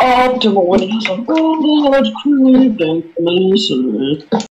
Optimal when it has a red craved and misery.